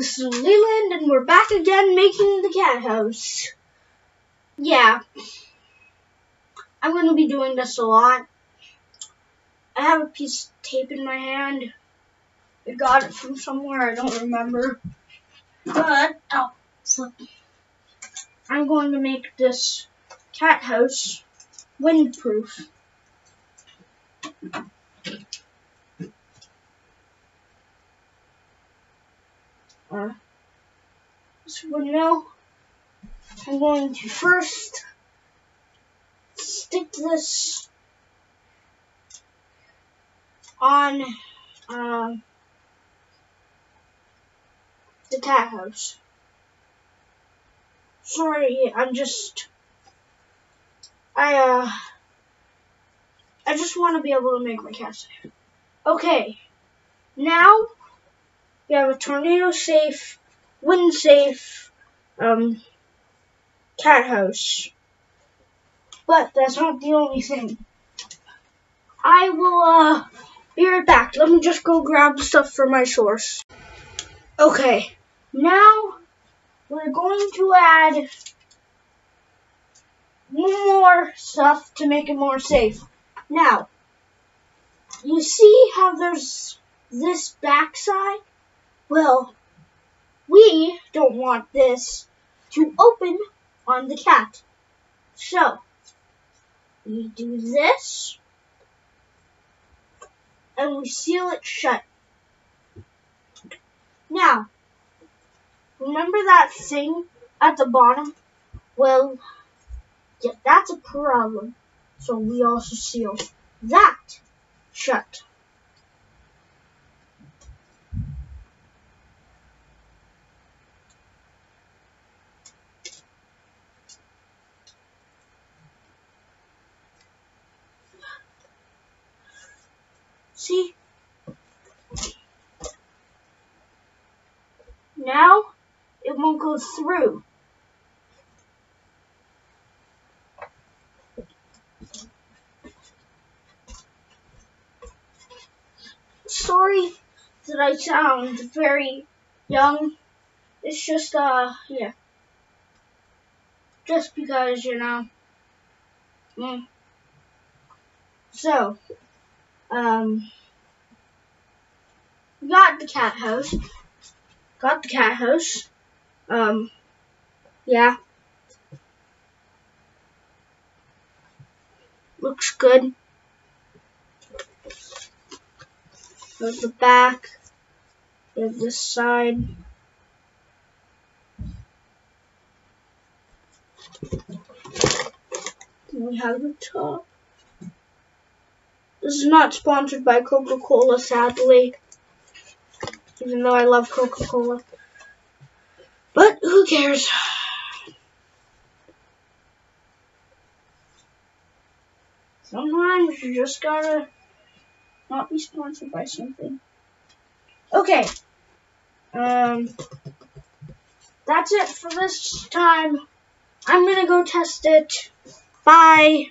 this is Leyland, and we're back again making the cat house. Yeah, I'm going to be doing this a lot. I have a piece of tape in my hand. I got it from somewhere, I don't remember. But, oh, flip. I'm going to make this cat house windproof. uh, this now, I'm going to first stick this on um, the cat house. Sorry, I'm just I uh I just want to be able to make my cat safe. Okay, now we have a tornado safe, wind safe, um, cat house. But that's not the only thing. I will, uh, be right back. Let me just go grab stuff for my source. Okay, now we're going to add more stuff to make it more safe. Now, you see how there's this backside? Well, we don't want this to open on the cat. So, we do this, and we seal it shut. Now, remember that thing at the bottom? Well, yeah, that's a problem. So we also seal that shut. See? Now it won't go through. Sorry that I sound very young. It's just, uh, yeah. Just because, you know. Mm. So, um, got the cat house. Got the cat house. Um, yeah. Looks good. There's the back. There's this side. Then we have the top. This is not sponsored by Coca-Cola, sadly. Even though I love Coca-Cola. But who cares? Sometimes you just gotta not be sponsored by something. Okay. Um, that's it for this time. I'm gonna go test it. Bye.